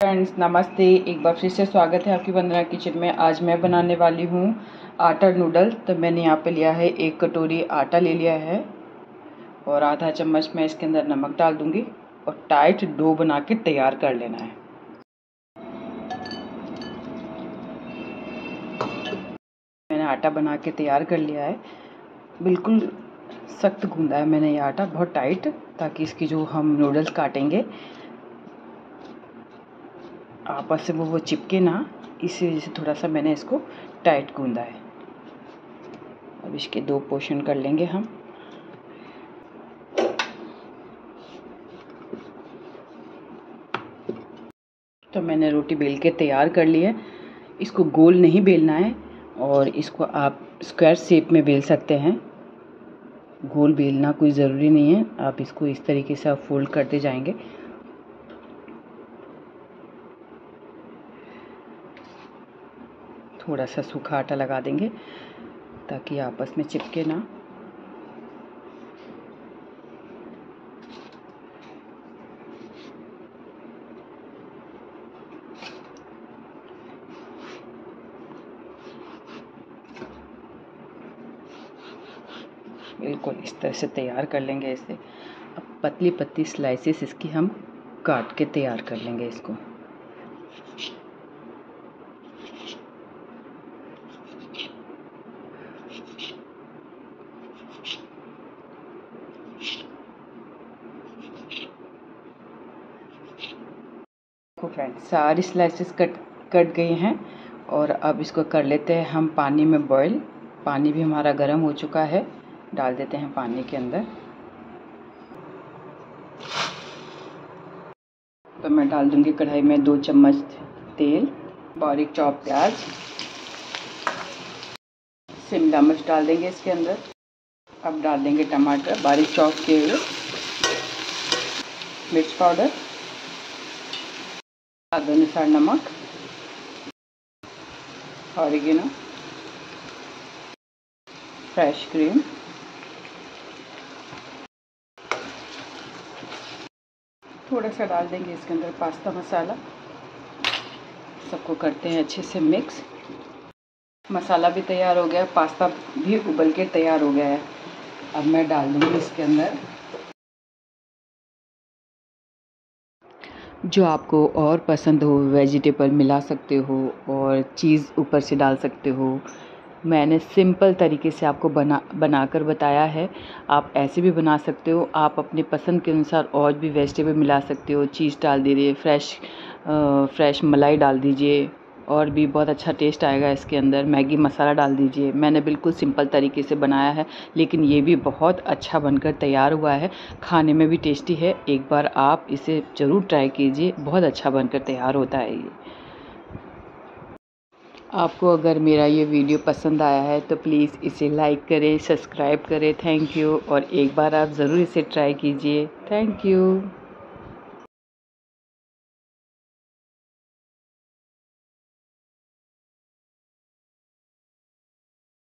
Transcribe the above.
Friends नमस्ते। एक बार फिर से स्वागत है आपकी वंदना किचन में। आज मैं बनाने वाली हूँ आटा नूडल। तो मैंने यहाँ पे लिया है एक कटोरी आटा ले लिया है और आधा चम्मच मैं इसके अंदर नमक डाल दूँगी और टाइट डो बना के तैयार कर लेना है। मैंने आटा बना के तैयार कर लिया है। बिल्कुल सख्त गूंदा है मैंने ये आटा, बहुत टाइट ताकि इसकी जो हम नूडल्स काटेंगे आपस में वो चिपके ना, इसी वजह से थोड़ा सा मैंने इसको टाइट गूंदा है। अब इसके दो पोर्शन कर लेंगे हम। तो मैंने रोटी बेल के तैयार कर ली है। इसको गोल नहीं बेलना है और इसको आप स्क्वायर शेप में बेल सकते हैं। गोल बेलना कोई ज़रूरी नहीं है। आप इसको इस तरीके से आप फोल्ड करते जाएँगे। थोड़ा सा सूखा आटा लगा देंगे, ताकि आपस में चिपके ना। बिल्कुल, इस तरह से तैयार कर लेंगे इसे। अब पतली पतली स्लाइसेस इसकी हम काट के तैयार कर लेंगे इसको। देखो फ्रेंड सारी स्लाइसेस कट कट गई हैं और अब इसको कर लेते हैं हम पानी में बॉईल पानी भी हमारा गर्म हो चुका है। डाल देते हैं पानी के अंदर। तो मैं डाल दूँगी कढ़ाई में दो चम्मच तेल, बारीक चॉप प्याज। शिमला मिर्च डाल देंगे इसके अंदर। अब डाल देंगे टमाटर, बारीक चॉप किए हुए मिर्च पाउडर स्वाद नमक ऑरिगेनो फ्रेश क्रीम थोड़ा सा डाल देंगे इसके अंदर पास्ता मसाला सबको करते हैं अच्छे से मिक्स मसाला भी तैयार हो गया पास्ता भी उबल के तैयार हो गया है अब मैं डाल दूँगी इसके अंदर जो आपको और पसंद हो, वेजिटेबल मिला सकते हो और चीज़ ऊपर से डाल सकते हो। मैंने सिंपल तरीके से आपको बना बना कर बताया है। आप ऐसे भी बना सकते हो, आप अपने पसंद के अनुसार और भी वेजिटेबल मिला सकते हो। चीज़ डाल दीजिए, फ्रेश फ्रेश मलाई डाल दीजिए। और भी बहुत अच्छा टेस्ट आएगा इसके अंदर। मैगी मसाला डाल दीजिए। मैंने बिल्कुल सिंपल तरीके से बनाया है, लेकिन ये भी बहुत अच्छा बनकर तैयार हुआ है। खाने में भी टेस्टी है। एक बार आप इसे ज़रूर ट्राई कीजिए। बहुत अच्छा बनकर तैयार होता है ये। आपको अगर मेरा ये वीडियो पसंद आया है तो प्लीज़ इसे लाइक करें सब्सक्राइब करें। थैंक यू और एक बार आप ज़रूर इसे ट्राई कीजिए। Thank you